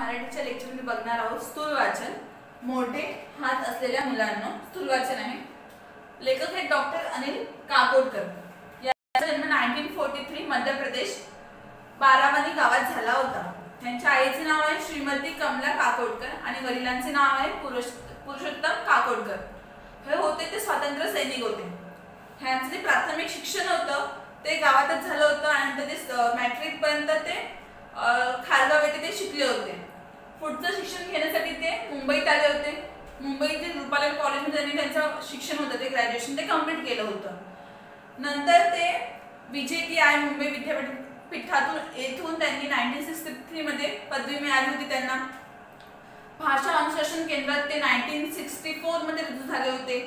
मराठीच्या लेक्चरमध्ये बघणार आहोत. स्थूल वाचन. मोठे हात असलेल्या मुलांना स्थूल वाचन आहे. लेखक हे डॉक्टर अनिल काकोडकर. याचा जन्म nineteen forty three Madhya Pradesh Baramati गावात झाला होता. त्यांच्या आईचे नाव आहे श्रीमती कमला काकोडकर आणि वडिलांचे नाव आहे पुरुष पुरुषोत्तम काकोडकर. हे होते ते स्वातंत्र्य सैनिक होते. ह्यांचं जे प्राथमिक शिक्षण होतं ते गावातच झालं होतं आणि नंतर ते मॅट्रिक पर्यंत ते खारगाव येथे ते शिकले होते. पुढचं शिक्षण घेण्यासाठी ते मुंबईत आले होते. मुंबईतील रुपालय कॉलेजमध्ये त्यांनी त्यांचं शिक्षण होतं ते ग्रॅज्युएशन ते कंप्लीट केलं होतं. नंतर ते विजय आय मुंबई विद्यापीठातून येथून त्यांनी नाईन्टीन सिक्स्टी थ्रीमध्ये पदवी मिळाली होती त्यांना. भाषा अनुशासन केंद्रात ते नाईन्टीन सिक्स्टी फोरमध्ये रुजू झाले होते.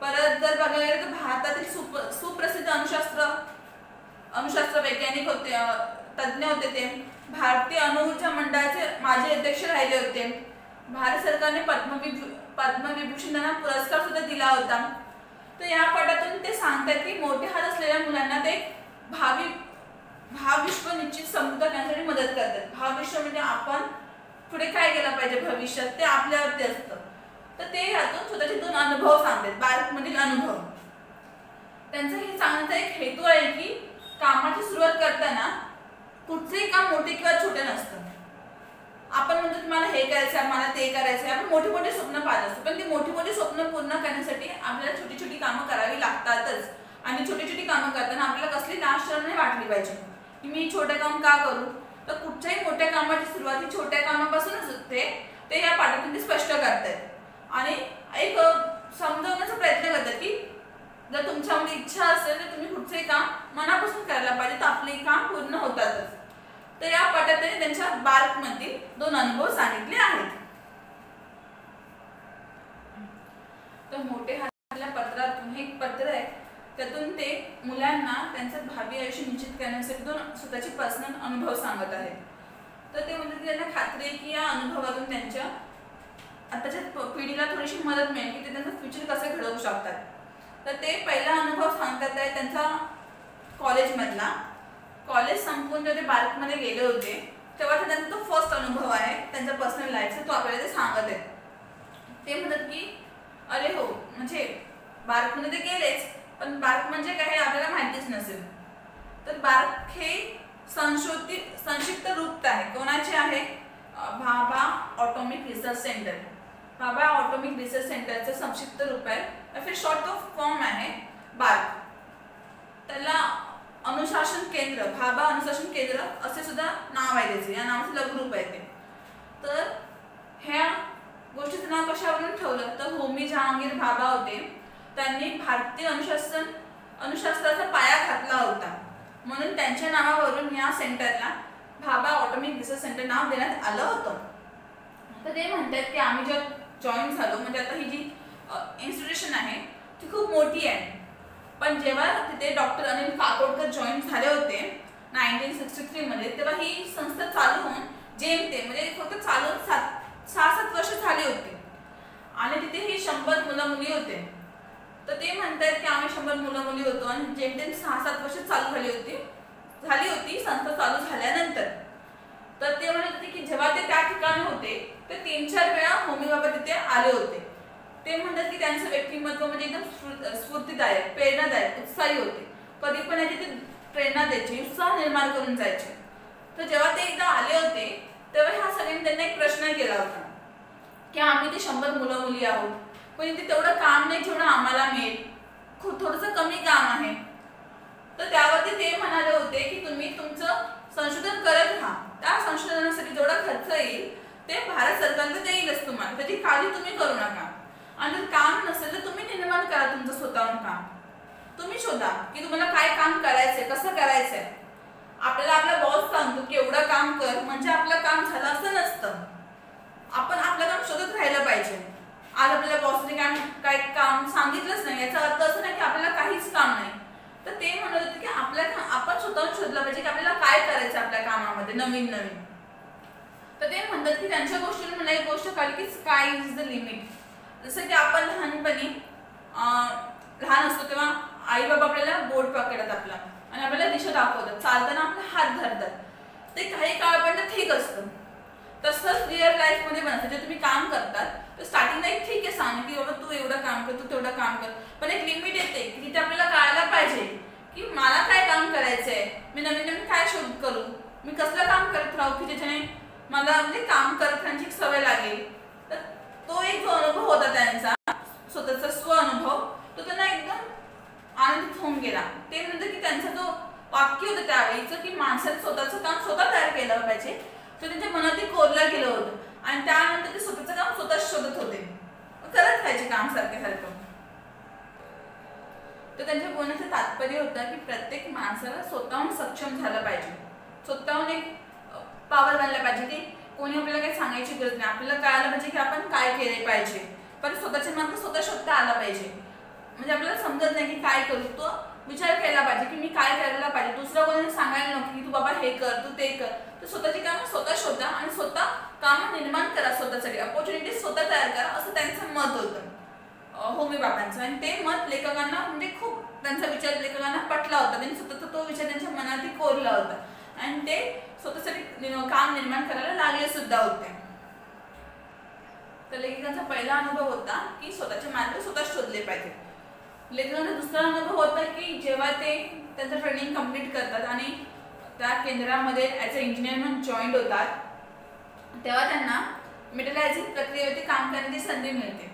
परत जर बघायला गेलं तर भारतातील सुप सुप्रसिद्ध अणुशास्त्र अणुशास्त्र वैज्ञानिक होते तज्ज्ञ होते ते. भारतीय अणुऊर्जा मंडळाचे माजी अध्यक्ष राहिले होते. भारत सरकारने पद्मविभू पद्मविभूषण त्यांना पुरस्कार सुद्धा दिला होता. तर या पटातून ते सांगतात की मोठे हात असलेल्या मुलांना ते भावी भावविश्व निश्चित समृद्ध करण्यासाठी मदत करतात. भावविश्व म्हणजे आपण पुढे काय केलं पाहिजे भविष्यात? ते आपल्यावरती असतं. तर ते यातून स्वतःचे दोन अनुभव सांगतात. बालकमधील अनुभव. त्यांचा हे सांगण्याचा एक हेतू आहे की कामाची सुरुवात करताना कुठचंही काम मोठे किंवा छोटे नसतं. आपण म्हणतो तुम्हाला हे करायचं आहे मला ते करायचं आहे आपण मोठे मोठे स्वप्न पाहत असतो. पण ती मोठी मोठी स्वप्न पूर्ण करण्यासाठी आपल्याला छोटी छोटी कामं करावी लागतातच. आणि छोटी छोटी कामं करताना आपल्याला कसली नाश नाही वाटली पाहिजे? की मी छोटं काम का करू? तर कुठच्याही मोठ्या कामाची सुरुवात ही छोट्या कामापासूनच होते. ते या पाठातून ते स्पष्ट करतायत आणि एक समजवण्याचा प्रयत्न करतात की जर तुमच्यामध्ये इच्छा असेल तर तुम्ही कुठचंही काम मनापासून करायला पाहिजे. तर आपले काम पूर्ण होतातच. तर या पाठात त्यांनी त्यांच्या बार्क मधील दोन अनुभव सांगितले आहेत. तर मोठे हातल्या पत्रातून हे एक पत्र आहे. त्यातून ते मुलांना त्यांचं भावी आयुष्य निश्चित करण्यासाठी दोन स्वतःचे पर्सनल अनुभव सांगत आहेत. तर ते म्हणजे त्यांना खात्री आहे की या अनुभवातून त्यांच्या आताच्या पिढीला थोडीशी मदत मिळेल की ते त्यांचं फ्युचर कसं घडवू शकतात. तर ते पहिला अनुभव सांगतात आहे त्यांचा कॉलेजमधला कॉलेज संपून जेव्हा ते बार्कमध्ये गेले होते तेव्हा त्यांचा तो फर्स्ट अनुभव आहे त्यांचा पर्सनल लाईफचा तो आपल्याला ते सांगत आहे ते म्हणतात की अरे हो म्हणजे बार्कमध्ये ते गेलेच पण बार्क म्हणजे काय हे आपल्याला माहितीच नसेल. तर बार्क हे संशोधित संक्षिप्त रूप आहे. कोणाचे आहे? Bhabha atomic research centre. Bhabha atomic research सेंटरचं संक्षिप्त रूप आहे. फिर शॉर्ट ऑफ फॉर्म आहे बार्क त्याला अनुशासन केंद्र भाभा अनुशासन केंद्र असे सुद्धा नाव आहे त्याचे. या नावाचं लघुरूप आहे ते. तर ह्या गोष्टीचं नाव कशावरून ठेवलं? तर होमी जहांगीर भाभा होते. त्यांनी भारतीय अनुशासन अनुशास्त्राचा पाया घातला होता. म्हणून त्यांच्या नावावरून या सेंटरला भाबा ऑटोमिक रिसर्च सेंटर नाव देण्यात आलं होतं. तर ते म्हणतात की आम्ही जेव्हा जॉईन झालो म्हणजे आता ही जी इन्स्टिट्यूशन आहे ती खूप मोठी आहे. पण जेव्हा तिथे डॉक्टर अनिल काकोडकर जॉईन झाले होते नाईन्टीन सिक्स्टी थ्रीमध्ये तेव्हा ही संस्था चालू होऊन जेमते म्हणजे फक्त चालून सात सहा सात वर्ष झाली होती. आणि तिथे ही शंभर मुलं मुली होते. तर ते म्हणतात की आम्ही शंभर मुलं मुली होतो आणि जेमतेम सहा सात वर्ष चालू झाली होती. झाली होती संस्था चालू झाल्यानंतर. तर ते म्हणत होते की जेव्हा ते त्या ठिकाणी होते ते तीन चार वेळा होमी बाबा तिथे आले होते. ते म्हणतात की त्यांचं व्यक्तिमत्व म्हणजे एकदम स्फूर्तीदायक प्रेरणादायक उत्साही होते. कधी पण याची ते प्रेरणा द्यायची उत्साह निर्माण करून जायचे. तर जेव्हा ते एकदा आले होते तेव्हा ह्या सगळ्यांनी त्यांना एक प्रश्न केला होता की आम्ही ते शंभर मुलं मुली आहोत. पण इथे तेवढं काम नाही जेवढं आम्हाला मिळेल. खूप थोडंसं कमी काम आहे. तर त्यावरती ते म्हणाले होते की तुम्ही तुमचं संशोधन करत राहा. त्या संशोधनासाठी जेवढा खर्च येईल ते भारत सरकारला देईलच तुम्हाला. त्याची काळजी तुम्ही करू नका. आणि काम नसेल तर तुम्ही निर्माण करा तुमचं स्वतःहून काम. तुम्ही शोधा की तुम्हाला काय काम करायचंय कसं करायचंय. आपल्याला आपला बॉस सांगतो की एवढं काम कर म्हणजे आपलं काम झालं असं नसतं. आपण आपलं काम शोधत राहिलं पाहिजे. आज आपल्याला बॉसने काय काय काम सांगितलंच नाही याचा अर्थ असं नाही की आपल्याला काहीच काम नाही. तर ते म्हणत होते की आपल्या आपण स्वतःहून शोधलं पाहिजे की आपल्याला काय करायचं आपल्या कामामध्ये नवीन नवीन तर ते म्हणतात की त्यांच्या गोष्टीने मला एक गोष्ट कळली की स्काय इज द लिमिट जसं की आपण लहानपणी लहान असतो तेव्हा आई बाबा आपल्याला बोर्ड पकडतात आपला. आणि आपल्याला दिशा दाखवतात. चालताना आपला हात धरतात. ते काही काळपर्यंत ठीक असतं. तसंच रिअल लाईफमध्ये पण असतं. जे तुम्ही काम करतात तर स्टार्टिंगला एक ठीक आहे सांग की बाबा तू एवढं काम कर तू तेवढं काम कर. पण एक लिमिट येते की तिथे आपल्याला कळायला पाहिजे की मला काय काम करायचं आहे मी नवीन नवीन काय शोध करू? मी कसलं काम करत राहू की ज्याच्याने मला म्हणजे काम करत राहण्याची सवय लागेल? तो एक जो अनुभव होता त्यांचा स्वतःचा स्व अनुभव. तो त्यांना एकदम आनंदित होऊन गेला. ते म्हणतात की त्यांचा जो वाक्य होतं त्यावेळीचं की माणसाने स्वतःचं काम स्वतः तयार केलं पाहिजे. तो त्यांच्या मनात कोरलं गेलं होतं. आणि त्यानंतर ते स्वतःचं काम स्वतः शोधत होते. करत पाहिजे काम सारखं सारखं तर त्यांच्या बोलण्याचं तात्पर्य होतं की प्रत्येक माणसाला स्वतःहून सक्षम झालं पाहिजे. स्वतःहून एक पावर बनला पाहिजे की कोणी आपल्याला काही सांगायची गरज नाही. आपल्याला कळायला पाहिजे की आपण काय केले पाहिजे. पण स्वतःच्या मार्ग स्वतः शोधता आला पाहिजे. म्हणजे आपल्याला समजत नाही की काय करू. तो विचार केला पाहिजे की मी काय करायला पाहिजे. दुसऱ्या कोणी सांगायला नको की तू बाबा हे कर तू ते कर. तर स्वतःची कामं स्वतः शोधा आणि स्वतः काम निर्माण करा स्वतःसाठी. अपॉर्च्युनिटी स्वतः तयार करा असं त्यांचं मत होतं. होमी बाबांचं. आणि ते मत लेखकांना म्हणजे खूप त्यांचा विचार लेखकांना पटला होता. त्यांनी स्वतःचा तो विचार त्यांच्या मनात कोरला होता. आणि ते स्वतःसाठी काम निर्माण करायला लागले सुद्धा होते. तर लेखिकांचा पहिला अनुभव होता की स्वतःचे मार्ग स्वतः शोधले पाहिजे. लेखकांचा दुसरा अनुभव होता की जेव्हा ते त्यांचं ट्रेनिंग कंप्लीट करतात आणि त्या केंद्रामध्ये ॲज अ इंजिनियर म्हणून जॉईंट होतात तेव्हा त्यांना मेटलायझिंग प्रक्रियेवरती काम करण्याची संधी मिळते.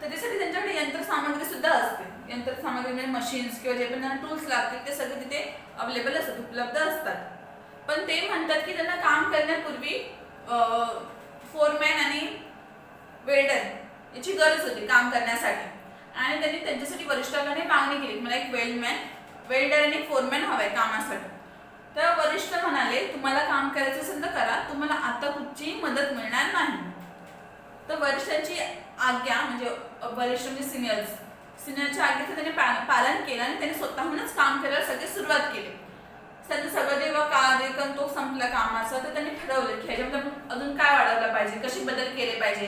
तर त्यासाठी त्यांच्याकडे यंत्रसामग्री सुद्धा असते. यंत्रसामग्री म्हणजे मशीन्स किंवा जे पण त्यांना टूल्स लागतील ते सगळे तिथे अवेलेबल असतात उपलब्ध असतात. पण ते म्हणतात की त्यांना काम करण्यापूर्वी फोरमॅन आणि वेल्डर याची गरज होती काम करण्यासाठी. आणि त्यांनी त्यांच्यासाठी वरिष्ठांकडे मागणी केली मला एक वेल्डमॅन वेल्डर आणि फोरमॅन हवाय कामासाठी. तर वरिष्ठ म्हणाले तुम्हाला काम करायचं असेल तर करा तुम्हाला आता कुठचीही मदत मिळणार नाही. तर वरिष्ठांची आज्ञा म्हणजे वरिष्ठ म्हणजे सिनियर्स सिनियरच्या आज्ञेचं त्यांनी पालन केलं आणि त्यांनी स्वतःहूनच काम करायला सगळे सुरुवात केली. त्यांचं सगळं जेव्हा कार्यक्रम तो संपला कामाचा तर त्यांनी ठरवलं की ह्याच्यामध्ये आपण अजून काय वाढवलं पाहिजे कसे बदल केले पाहिजे.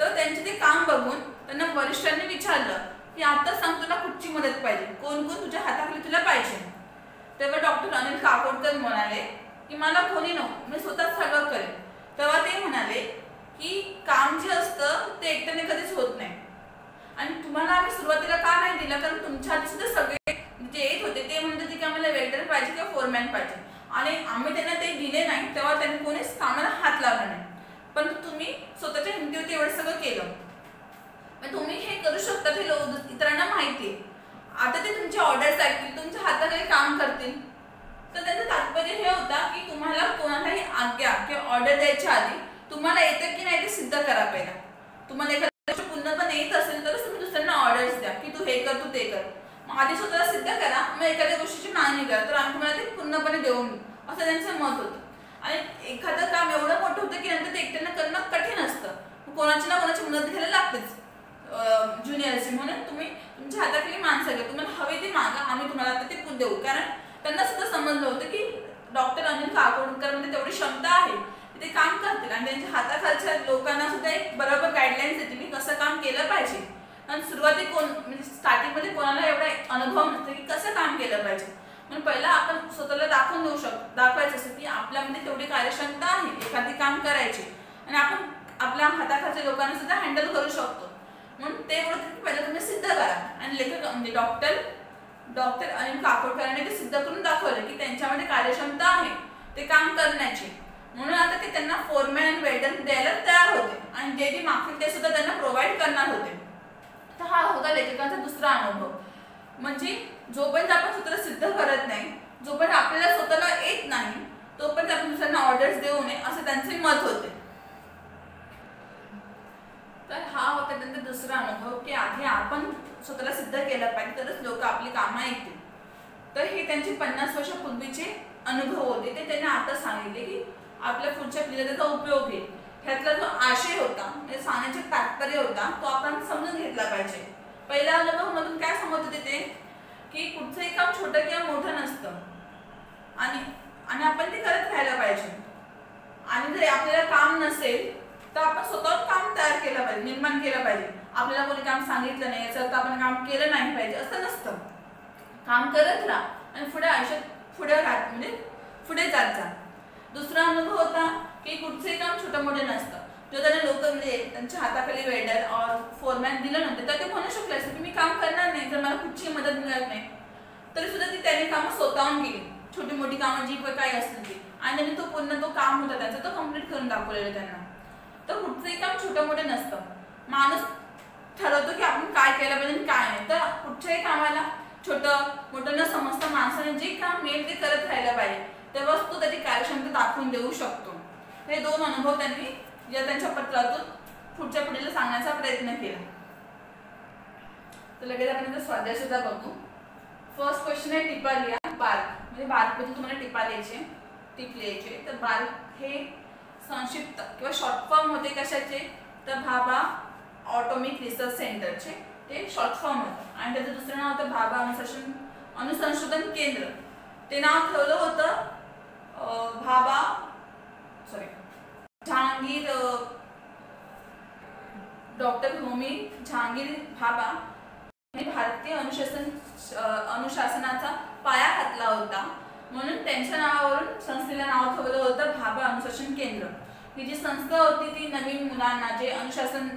तर त्यांचे ते काम बघून त्यांना वरिष्ठांनी विचारलं की आता सांग तुला कुठची मदत पाहिजे कोण कोण तुझ्या हाताखाली तुला पाहिजे. तेव्हा डॉक्टर अनिल काकोडकर म्हणाले की मला कोणी नको मी स्वतः सगळं करेन. तेव्हा ते म्हणाले की काम जे असतं ते एकट्याने कधीच होत नाही. आणि तुम्हाला आम्ही सुरुवातीला का नाही दिलं? कारण तुमच्या आधी सुद्धा सगळे जे येत होते ते म्हणत होते की आम्हाला वेल्डर पाहिजे किंवा फोरमॅन पाहिजे. आणि आम्ही त्यांना ते दिले नाही तेव्हा त्यांनी कोणीच कामाला हात लावला नाही. पण तुम्ही स्वतःच्या हिमतीवरती एवढं सगळं केलं. तुम्ही हे करू शकता ते लोक इतरांना माहिती आता ते तुमचे ऑर्डर्स ऐकतील तुमच्या हाताखाली काम करतील. तर त्याचं तात्पर्य हे होता की तुम्हाला कोणालाही आज्ञा किंवा ऑर्डर द्यायच्या आधी तुम्हाला येतं की नाही ते सिद्ध करा पहिला. तुम्हाला मग आधी स्वतःला सिद्ध करा मग एखाद्या गोष्टीची मागणी करा. तर आम्ही तुम्हाला ते पूर्णपणे देऊन असं त्यांचं मत होतं. आणि एखादं काम एवढं मोठं होतं की नंतर ते एकट्यानं करणं कठीण असतं. कोणाची ना कोणाची मदत घ्यायला लागतेच. ज्युनियरची म्हणून तुम्ही तुमच्या हाताखाली माणसं घ्या तुम्हाला हवे ते मागा आम्ही तुम्हाला आता ते देऊ. कारण त्यांना सुद्धा समजलं होतं की डॉक्टर अनिल काकोडकर म्हणजे तेवढी क्षमता आहे. ते काम करतील. आणि त्यांच्या हाताखालच्या लोकांना सुद्धा एक बरोबर गाईडलाईन्स देतील की कसं काम केलं पाहिजे. आणि सुरुवाती कोण म्हणजे स्टार्टिंगमध्ये कोणाला एवढा अनुभव नसतो की कसं काम केलं पाहिजे. म्हणून पहिला आपण स्वतःला दाखवून देऊ शक दाखवायचं असं की आपल्यामध्ये तेवढी कार्यक्षमता आहे एखादी काम करायची. आणि आपण आपल्या हाताखालच्या लोकांना सुद्धा हँडल करू शकतो. म्हणून ते बोलत की पहिलं तुम्ही सिद्ध करा. आणि लेखक म्हणजे डॉक्टर डॉक्टर अनिल काकोडकरांनी ते सिद्ध करून दाखवलं की त्यांच्यामध्ये कार्यक्षमता आहे ते काम करण्याची. म्हणून आता ते त्यांना फोरमॅन आणि वेल्डर द्यायला तयार होते. आणि जे जे मागतील ते सुद्धा त्यांना प्रोव्हाइड करणार होते. तर हा होता लेखकांचा दुसरा अनुभव. म्हणजे जोपर्यंत आपण स्वतःला सिद्ध करत नाही जोपर्यंत आपल्याला स्वतःला येत नाही तोपर्यंत आपण दुसऱ्यांना ऑर्डर्स देऊ नये असे त्यांचे मत होते. तर हा होता त्यांचा दुसरा अनुभव की आधी आपण स्वतःला सिद्ध केलं पाहिजे तरच लोक आपली कामं ऐकतील. तर हे त्यांचे पन्नास वर्षापूर्वीचे अनुभव होते. ते त्यांनी आता सांगितले की आपल्या पुढच्या पिढीला त्याचा उपयोग होईल. ह्यातला जो आशय होता म्हणजे सांगण्याचे तात्पर्य होता तो आपण समजून घेतला पाहिजे. पहिल्या अनुभव मधून काय समजत येते की कुठचंही काम छोटं किंवा मोठं नसतं. आणि आणि आपण ते करत राहायला पाहिजे. आणि जर आपल्याला काम नसेल तर आपण स्वतःच काम तयार केलं पाहिजे निर्माण केलं पाहिजे. आपल्याला कोणी काम सांगितलं नाही याचं आपण काम केलं नाही पाहिजे असं नसतं. काम करत राहा आणि पुढे आयुष्यात पुढे राहत म्हणजे पुढे जात जा. दुसरा अनुभव होता की कुठचंही काम छोटं मोठं नसतं. जो त्याने लोक म्हणजे त्यांच्या हाताखाली वेल्डर और फोरमॅन दिलं नव्हतं तर ते म्हणू शकले असते की मी काम करणार नाही जर मला कुठची मदत मिळत नाही. तरी सुद्धा ती त्याने कामं स्वतःहून केली. छोटी मोठी कामं जी काही असतील ती. आणि त्याने तो पूर्ण तो काम होता त्याचं तो कंप्लीट करून दाखवलेला त्यांना. तर कुठचंही काम छोटं मोठं नसतं. माणूस ठरवतो की आपण काय केलं पाहिजे काय नाही. तर कुठच्याही कामाला छोटं मोठं न समजता माणसाने जे काम मिळेल ते करत राहिलं पाहिजे. तेव्हाच तो त्याची कार्यक्षमता दाखवून देऊ शकतो. हे दोन अनुभव त्यांनी या त्यांच्या पत्रातून पुढच्या पिढीला सांगण्याचा प्रयत्न केला. तर लगेच आपण इथं स्वाध्याय सुद्धा बघू. फर्स्ट क्वेश्चन आहे टिपा लिया बार्क म्हणजे बार्कमध्ये तुम्हाला टिपा लिहायचे टिप लिहायचे तर बार्क हे संक्षिप्त किंवा शॉर्ट फॉर्म होते कशाचे? तर भाभा ऑटोमिक रिसर्च सेंटरचे ते शॉर्ट फॉर्म होतं. आणि त्याचं दुसरं नाव होतं भाभा अनुसंशन अनुसंशोधन केंद्र. ते नाव ठेवलं होतं भाभा सॉरी जहांगीर डॉक्टर होमी जहांगीर भाभा भारतीय अनुशासन अनुशासनाचा पाया घातला होता. म्हणून त्यांच्या नावावरून संस्थेला नाव ठेवलं होतं भाभा अनुशासन केंद्र. ही जी संस्था होती ती नवीन मुलांना जे अनुशासन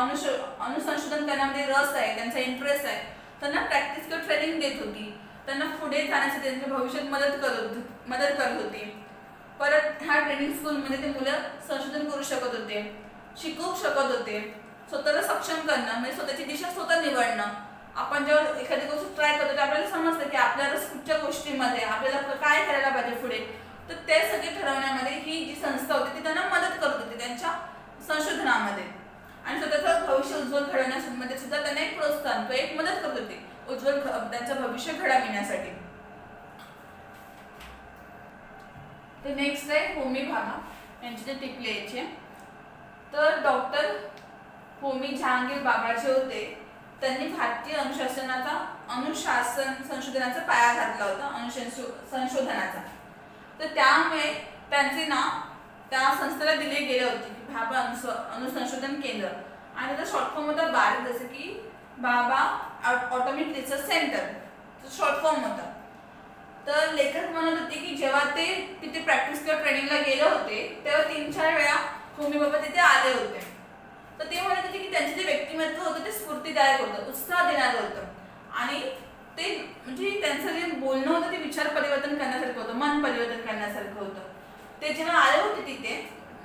अनुश अनुसंशोधन करण्यामध्ये रस आहे त्यांचा इंटरेस्ट आहे त्यांना प्रॅक्टिस किंवा ट्रेनिंग देत होती. त्यांना पुढे जाण्यासाठी त्यांच्या भविष्यात मदत करत मदत करत होती. परत ह्या ट्रेनिंग स्कूलमध्ये ते मुलं संशोधन करू शकत होते शिकवू शकत होते. स्वतःला सक्षम करणं म्हणजे स्वतःची दिशा स्वतः निवडणं. आपण जेव्हा एखादी गोष्ट ट्राय करतो तर आपल्याला समजतं की आपल्याला कुठच्या गोष्टीमध्ये आपल्याला काय करायला पाहिजे पुढे. तर ते सगळे ठरवण्यामध्ये ही जी संस्था होती ती त्यांना मदत करत होती त्यांच्या संशोधनामध्ये. आणि स्वतःचं भविष्य उज्ज्वल घडवण्यामध्ये सुद्धा त्यांना एक प्रोत्साहन किंवा एक मदत करत होती उज्ज्वल त्यांचं भविष्य घडविण्यासाठी. तर नेक्स्ट आहे होमी भाभा यांचे ते टिपले यायचे. तर डॉक्टर होमी जहांगीर बाबा जे होते. त्यांनी भारतीय अनुशासनाचा अनुशासन संशोधनाचा पाया घातला होता अनुशंशो संशोधनाचा. तर त्यामुळे त्यांचे नाव त्या संस्थेला दिले गेले होते की बाबा अनुस अनुसंशोधन केंद्र. आणि त्याचा शॉर्ट फॉर्म होता बार जसं की Bhabha atomic research centre. Short form होता. तर लेखक म्हणत होते की जेव्हा ते तिथे प्रॅक्टिस किंवा ट्रेनिंगला गेले होते तेव्हा तीन चार वेळा होमी बाबा तिथे आले होते. तर ते म्हणत होते की त्यांचे जे व्यक्तिमत्व होतं ते स्फूर्तीदायक होतं उत्साह देणारं होतं. आणि ते म्हणजे त्यांचं जे बोलणं होतं ते विचार परिवर्तन करण्यासारखं होतं मन परिवर्तन करण्यासारखं होतं. ते जेव्हा आले होते तिथे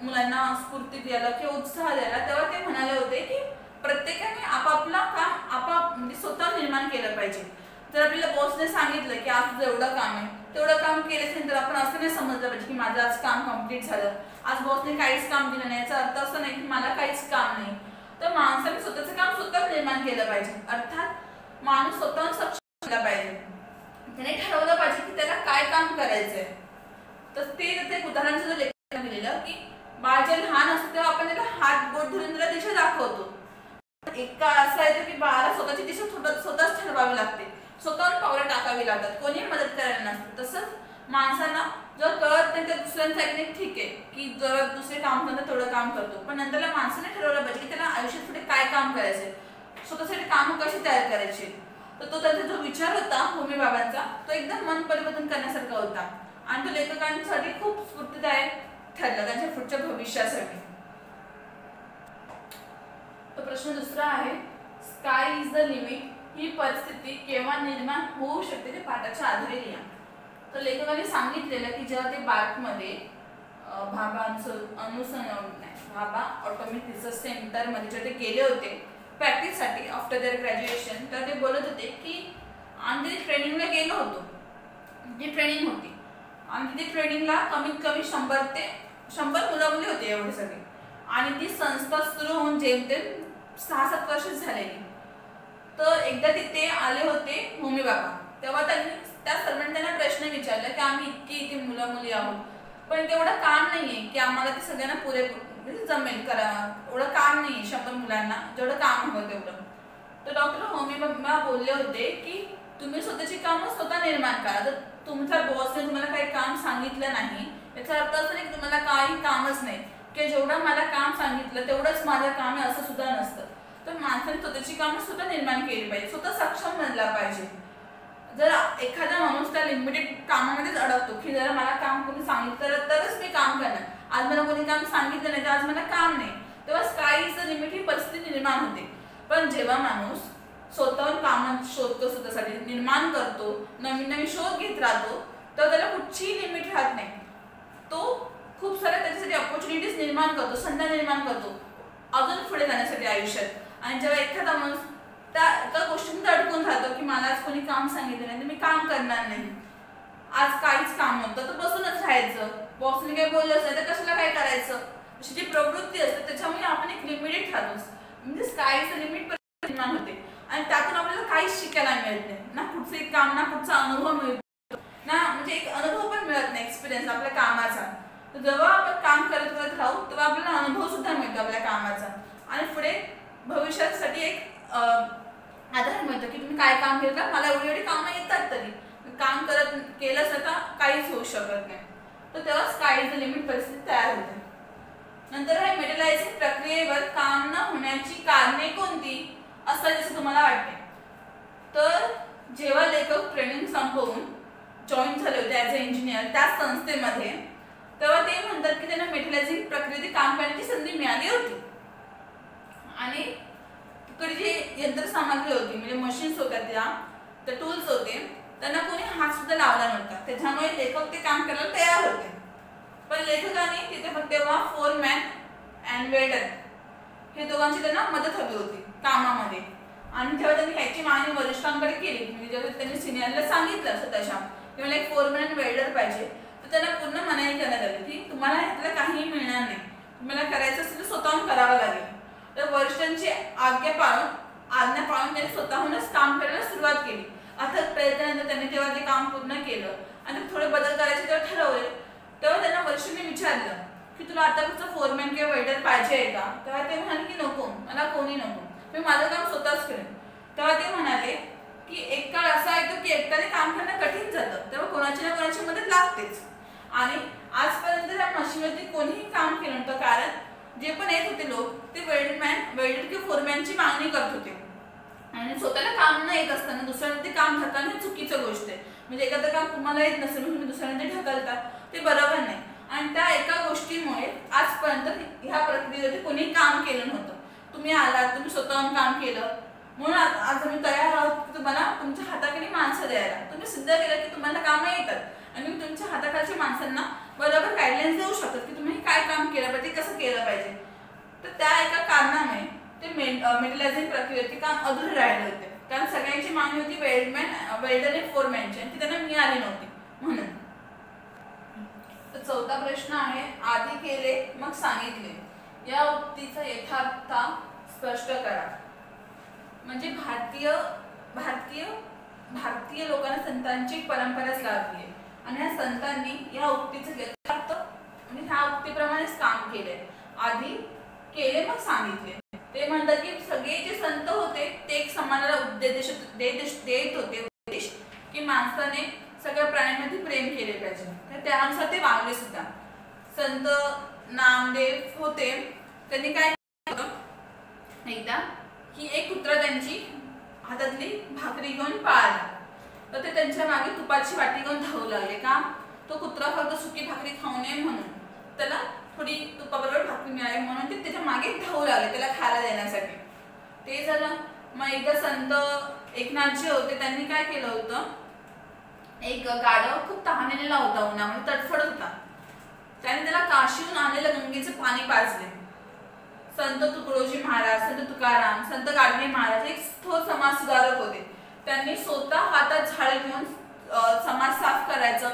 मुलांना स्फूर्ती द्यायला किंवा उत्साह द्यायला तेव्हा ते म्हणाले होते की प्रत्येकाने आपापला काम आपाप म्हणजे स्वतः निर्माण केलं पाहिजे. जर आपल्याला बॉसने सांगितलं की आज तुझं एवढं काम आहे तेवढं काम केल्याच तर आपण असं नाही समजलं पाहिजे की माझं आज काम कंप्लीट झालं. आज बॉसने काहीच काम दिलं नाही. याचा अर्थ असं नाही की मला काहीच काम नाही. तर माणसाने स्वतःचं काम स्वतःच निर्माण केलं पाहिजे. अर्थात माणूस स्वतः सक्षम केला पाहिजे. त्याने ठरवलं पाहिजे की त्याला काय काम करायचंय. तर ते एक उदाहरण सुद्धा लेखकाने दिलेलं की बाळ जे लहान असतं तेव्हा आपण त्याला हात बोट धरून त्याला दिशा दाखवतो. एक असं आहे की बाळाला स्वतःची दिशा स्वतःच ठरवावी लागते. स्वतःहून पावलं टाकावी लागतात. कोणी मदत करायला नसतं. तसंच माणसांना जर कळत नाही तर दुसऱ्यांचं ऐकणे ठीक आहे की जर दुसरे काम करतं थोडं काम करतो. पण नंतरला माणसाने ठरवलं पाहिजे की त्याला आयुष्यात पुढे काय काम करायचे स्वतःसाठी कामं कशी तयार करायची? तर तो त्यांचा जो विचार होता होमी बाबांचा तो एकदम मन परिवर्तन करण्यासारखा होता. आणि तो लेखकांसाठी खूप स्फूर्तीदायक ठरला त्यांच्या पुढच्या भविष्यासाठी. तो प्रश्न दुसरा आहे स्काय इज द लिमिट ही परिस्थिती केव्हा निर्माण होऊ शकते ते पाठाच्या आधारे लिहा. तर लेखकाने सांगितलेलं की जेव्हा ते बार्कमध्ये भाबा अनुसंधान भाबा ऑटोमिक रिसर्च सेंटरमध्ये जेव्हा ते गेले होते प्रॅक्टिससाठी आफ्टर देअर ग्रॅज्युएशन तर ते बोलत होते की आम्ही तिथे ट्रेनिंगला गेलो होतो. जी ट्रेनिंग होती. आणि तिथे ट्रेनिंगला कमीत कमी शंभर ते शंभर मुलं मुली होते एवढे सगळे. आणि ती संस्था सुरू होऊन जेमतेम सहा सात वर्ष झालेली. तर एकदा तिथे आले होते भूमी बाबा. तेव्हा त्यांनी त्या सर्वांनी त्यांना प्रश्न विचारला की आम्ही इतकी इथे मुलं मुली आहोत. पण तेवढं काम नाहीये की आम्हाला ते सगळ्यांना पुरे म्हणजे जमेल करा. एवढं काम नाहीये शंभर मुलांना. जेवढं काम हवं तेवढं. तर डॉक्टर होमी बाबा बोलले होते की तुम्ही स्वतःची कामं स्वतः निर्माण करा. तर तुमचा बॉसने तुम्हाला काही काम सांगितलं नाही याचा अर्थ असं नाही की तुम्हाला काही कामच नाही. की जेवढं मला काम सांगितलं तेवढंच माझं काम आहे असं सुद्धा नसतं. तर माणसाने स्वतःची कामं स्वतः निर्माण केली पाहिजे. स्वतः सक्षम बनला पाहिजे. जर एखादा माणूस त्या लिमिटेड कामामध्येच अडकतो की जर मला काम कोणी सांगितलं तरच मी काम करणार. आज मला कोणी काम सांगितलं नाही तर आज मला काम नाही. तेव्हा स्काईचं लिमिट ही परिस्थिती निर्माण होते. पण जेव्हा माणूस स्वतःहून काम शोधतो स्वतःसाठी निर्माण करतो नवीन नवीन शोध घेत राहतो तर त्याला कुठचीही लिमिट राहत नाही. तो खूप साऱ्या त्याच्यासाठी अपॉर्च्युनिटीज निर्माण करतो संधी निर्माण करतो. अजून पुढे जाण्यासाठी आयुष्यात. आणि जेव्हा एखादा माणूस त्या एका गोष्टीमध्ये अडकून राहतो की मला आज कोणी काम सांगितलं नाही तर मी काम करणार नाही. आज काहीच काम नव्हतं तर बसूनच राहायचं. बॉसने काही बोललं असेल तर कशाला काय करायचं? अशी जी प्रवृत्ती असते त्याच्यामुळे आपण एक लिमिटेड राहतो. म्हणजे काहीच लिमिट निर्माण होते. आणि त्यातून आपल्याला काहीच शिकायला मिळत नाही. ना कुठचे एक काम ना कुठचा अनुभव मिळतो ना म्हणजे एक अनुभव पण मिळत नाही एक्सपिरियन्स आपल्या कामाचा. तर जेव्हा आपण काम करत करत राहू तेव्हा आपल्याला अनुभव सुद्धा मिळतो आपल्या कामाचा. आणि पुढे भविष्यासाठी एक आधार मिळतो की तुम्ही काय काम केलं का? मला एवढी एवढी कामं येतात तरी. काम करत केलं असता काहीच होऊ शकत नाही. तर तेव्हा स्कायचं लिमिट परिस्थिती तयार होते. नंतर हे मेटलायझिंग प्रक्रियेवर काम न होण्याची कारणे कोणती? असं जसं तुम्हाला वाटते तर जेव्हा लेखक ट्रेनिंग संपवून जॉईन झाले होते ॲज अ इंजिनियर त्याच संस्थेमध्ये तेव्हा ते म्हणतात की त्यांना मेटलायझिंग प्रक्रियेत काम करण्याची संधी मिळाली होती. आणि तिकडे जी यंत्रसामग्री होती म्हणजे मशीन्स होत्या त्या त्या टूल्स होते त्यांना कोणी हात सुद्धा लावला नव्हता. त्याच्यामुळे लेखक ते काम करायला तयार होते. पण लेखकाने तिथे फक्त तेव्हा फोरमॅन अँड वेल्डर हे दोघांची त्यांना मदत हवी होती कामामध्ये. आणि जेव्हा त्यांनी ह्याची मागणी वरिष्ठांकडे केली म्हणजे जेव्हा त्यांनी सिनियरला सांगितलं स्वतःच्या की मला एक फोरमॅन वेल्डर पाहिजे तर त्यांना पूर्ण मनाई करण्यात आली की तुम्हाला ह्यातलं काहीही मिळणार नाही. तुम्हाला करायचं असेल तर स्वतःहून करावं लागेल. तर वरिष्ठांची आज्ञा पाळून आज्ञा पाळून त्यांनी स्वतःहूनच काम करायला सुरुवात केली. अर्थात प्रयत्नानंतर त्यांनी तेव्हा ते काम पूर्ण केलं. आणि थोडे बदल करायचे तेव्हा ठरवले तेव्हा त्यांना वरिष्ठांनी विचारलं की तुला आता आतापर्यंत फोरमॅन किंवा वेल्डर पाहिजे आहे का? तेव्हा ते म्हणाले की नको मला कोणी नको. मी माझं काम स्वतःच करेन. तेव्हा ते म्हणाले की एक काळ असा येतो की एकट्याने काम करणं कठीण जातं. तेव्हा कोणाची ना कोणाची मदत लागतेच. आणि आजपर्यंत त्या मशीनवरती कोणीही काम केलं नव्हतं. कारण जे पण येत होते लोक ते वेल्डमॅन वेल्डर किंवा फोरमॅनची मागणी करत होते. आणि स्वतःला काम न येत असताना दुसऱ्यांना ते काम ढकलणं हे चुकीचं गोष्ट आहे. म्हणजे एखादं काम तुम्हाला येत नसेल म्हणून तुम्ही दुसऱ्यांना ते ढकलता. ते बरोबर नाही. आणि त्या एका गोष्टीमुळे आजपर्यंत ह्या प्रक्रियेवरती कोणी काम केलं नव्हतं. तुम्ही आलात तुम्ही स्वतःहून काम केलं. म्हणून आज आम्ही तयार आहोत की तुम्हाला तुमच्या हाताखाली माणसं द्यायला. तुम्ही सिद्ध केलं की तुम्हाला कामं येतात. आणि मी तुमच्या हाताखालच्या माणसांना बरोबर गाईडलाईन्स देऊ शकतात की तुम्ही काय काम केलं पाहिजे कसं केलं पाहिजे? तर त्या एका कारणामुळे ते मेटलायझिंग प्रक्रियेवरती काम अधूर राहिले होते. कारण सगळ्यांची मागणी होती वेल्डमॅन वेल्डर आणि फोरमॅनची आणि ती त्यांना मिळाली नव्हती म्हणून. तर चौथा प्रश्न आहे आधी केले मग सांगितले. या उक्तीचा यथार्थ स्पष्ट करा. म्हणजे भारतीय भारतीय भारतीय लोकांना संतांची परंपराच लाभली आहे. आणि या संतांनी या उक्तीचं व्यक्त आणि ह्या उक्तीप्रमाणेच काम केलंय. आधी केले मग सांगितले. ते म्हणतात की सगळे जे संत होते ते एक समानाला उपदेश देत होते. उपदेश की माणसाने सगळ्या प्राण्यांमध्ये प्रेम केले पाहिजे. तर त्यानुसार ते वागले सुद्धा. संत नामदेव होते. त्यांनी काय एकदा की एक कुत्रा त्यांची हातातली भाकरी घेऊन पाळली. तर ते त्यांच्या मागे तुपाची वाटी घेऊन धावू लागले का? तो कुत्रा फक्त सुकी भाकरी खाऊ नये म्हणून. त्याला थोडी तुपाबरोबर भाकरी मिळावी म्हणून ते त्याच्यामागे धावू लागले त्याला खायला देण्यासाठी. ते झालं. मग एकदा संत एकनाथजी होते त्यांनी काय केलं होतं? एक गाडव खूप तहानेला होता उन्हामुळे तडफडत होता. त्याने त्याला काशीहून आणलेलं गंगेचे पाणी पाजले. संत तुकडोजी महाराज संत तुकाराम संत गाडगे महाराज एक थोर समाज सुधारक होते. त्यांनी स्वतः हातात झाड घेऊन समाज साफ करायचं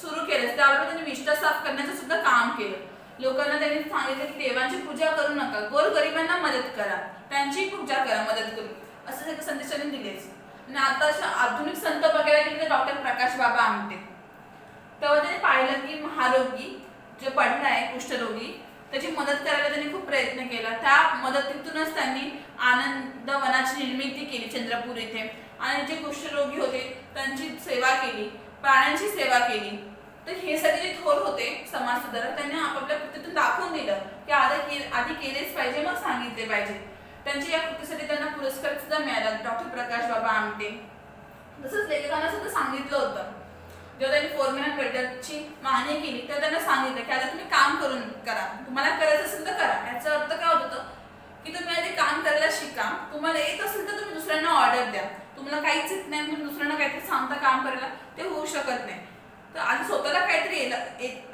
सुरू केलं. त्याबरोबर त्यांनी विष्ठा साफ करण्याचं सुद्धा काम केलं. लोकांना त्यांनी सांगितलं की देवांची पूजा करू नका. गोर गरिबांना मदत करा. त्यांची पूजा करा मदत करू. असं सगळं संदेशाने दिलेच आणि आता आधुनिक संत बघायला गेले तर डॉक्टर प्रकाश बाबा आमटे. तेव्हा त्यांनी पाहिलं की महारोगी जो पडला आहे कुष्ठरोगी त्याची मदत करायला त्यांनी खूप प्रयत्न केला. त्या मदतीतूनच त्यांनी आनंद वनाची निर्मिती केली चंद्रपूर इथे. आणि जे कुष्ठरोगी होते त्यांची सेवा केली प्राण्यांची सेवा केली. तर हे सगळे जे थोर होते समाज सुधारक त्यांनी आपापल्या कृतीतून दाखवून दिलं की आधी आधी केलेच पाहिजे मग सांगितले पाहिजे. त्यांच्या या कृतीसाठी त्यांना पुरस्कार सुद्धा मिळाला. डॉक्टर प्रकाश बाबा आमटे. तसंच लेखकांना सुद्धा सांगितलं होतं. जेव्हा त्यांनी फोरमॅन मेथडची मागणी केली तेव्हा त्यांना सांगितलं की आता तुम्ही काम करून करा. तुम्हाला करायचं असेल तर करा. याचा अर्थ काय होत होतं? की तुम्ही आधी काम करायला शिका. तुम्हाला येत असेल तर तुम्ही दुसऱ्यांना ऑर्डर द्या. तुम्हाला काहीच येत नाही म्हणून दुसऱ्यांना काहीतरी सांगता काम करायला ते होऊ शकत नाही. तर आधी स्वतःला काहीतरी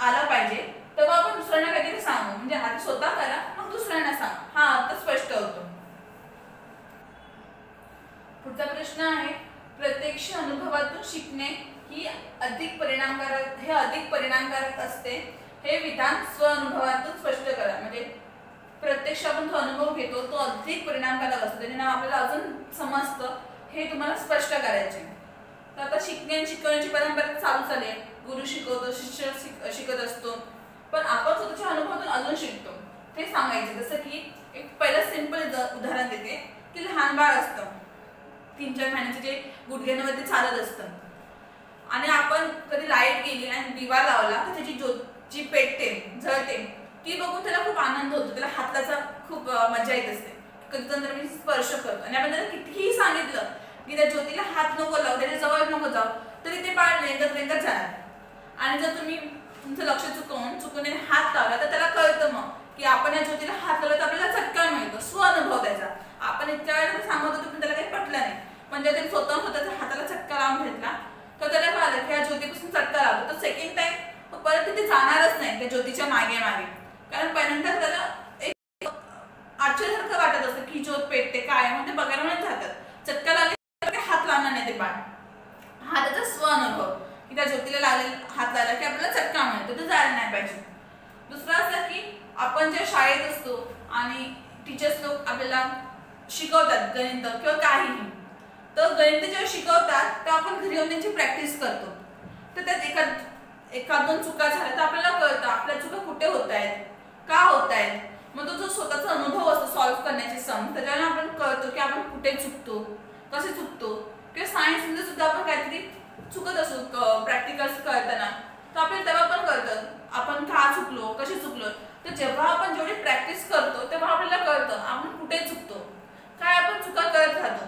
आलं पाहिजे. तेव्हा आपण दुसऱ्यांना काहीतरी सांगू. म्हणजे आधी स्वतः करा मग दुसऱ्यांना सांग. हा आता स्पष्ट होतो. पुढचा प्रश्न आहे प्रत्यक्ष अनुभवातून शिकणे ही अधिक परिणामकारक हे अधिक परिणामकारक असते. हे विधान स्व अनुभवातून स्पष्ट करा. म्हणजे प्रत्यक्ष आपण जो अनुभव घेतो तो अधिक परिणामकारक असतो. त्याने आपल्याला अजून समजतं. हे तुम्हाला स्पष्ट करायचे तर आता शिकणे आणि शिकवण्याची परंपरा चालू झाली आहे. गुरु शिकवतो शिष्य शिकत असतो. पण आपण स्वतःच्या अनुभवातून अजून शिकतो. ते सांगायचे जसं की एक पहिलं सिंपल उदाहरण देते की लहान बाळ असतं. तीन चार महिन्याचे जे गुडघ्यांवरती चालत असतं. आणि आपण कधी लाइट गेली आणि दिवा लावला तर त्याची ज्योत जी पेटते जळते ती बघून त्याला खूप आनंद होतो. त्याला हाताचा खूप मजा येत असते. कधी तर मी स्पर्श करतो. आणि आपण त्याला कितीही सांगितलं की त्या ज्योतीला हात नको लावू त्याच्याजवळ नको जाऊ. तरी ते बाळ लेंगत लेंगत जाणार आणि जर तुम्ही तुमचं लक्ष चुकवून चुकून हात लावला तर त्याला कळतं मग की आपण या ज्योतीला हात लावला तर आपल्याला चटका मिळतो स्व अनुभव त्याचा. आपण इतक्या वेळेला सांगत होतो पण त्याला काही पटलं नाही. पण जर त्याने स्वतः स्वतःच्या हाताला चटका लावून घेतला तर त्याला कळालं की या ज्योतीपासून चटका लावतो तर सेकंड टाइम परत तिथे जाणारच नाही त्या ज्योतीच्या मागे मागे. कारण पहिल्यांदा त्याला एक आश्चर्यासारखं वाटत असतं की ज्योत पेटते काय म्हणजे बघायला म्हणत राहतात चटका लागले हात नाही ते बाळ. हा त्याचा स्व अनुभव. की त्या ज्योतीला लागले हात लागला की आपल्याला चटका मिळतो. तो जायला नाही पाहिजे. दुसरं असं की आपण ज्या शाळेत असतो आणि टीचर्स लोक आपल्याला शिकवतात गणित किंवा काहीही. तर गणित जेव्हा शिकवतात तर आपण घरी येऊन त्यांची प्रॅक्टिस करतो. तर त्यात एखाद एखाद दोन चुका झाल्या तर आपल्याला कळतं आपल्या चुका कुठे होत आहेत का होत आहेत. मग तो जो स्वतःचा अनुभव असतो सॉल्व्ह करण्याचे सम त्याच्याने आपण कळतो की आपण कुठे चुकतो कसे चुकतो. सायन्समध्ये सुद्धा आपण काहीतरी चुकत असू प्रॅक्टिकल्स करताना तर आपल्याला तेव्हा पण कळतं आपण का चुकलो कसे चुकलो. तर जेव्हा आपण जेवढी प्रॅक्टिस करतो तेव्हा आपल्याला कळतं आपण कुठे चुकतो. काय आपण चुका करत राहतो.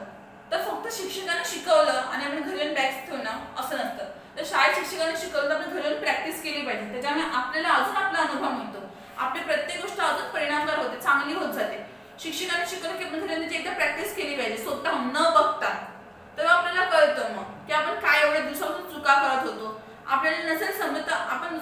तर फक्त शिक्षकांना शिकवलं आणि आपण घरी येऊन बॅग्स ठेवणं असं नसतं. तर शाळेत शिक्षकांना शिकवलं तर आपण घरी येऊन प्रॅक्टिस केली पाहिजे. त्याच्यामुळे आपल्याला अजून आपला अनुभव मिळतो. आपली प्रत्येक गोष्ट अजून परिणामकार होते चांगली होत जाते. शिक्षकांनी शिकवलं की आपण घरी एकदा प्रॅक्टिस केली पाहिजे स्वतः न बघता. तेव्हा आपल्याला कळतं मग की आपण काय एवढ्या दिवसापासून चुका करत होतो. आपल्याला नसेल समजत आपण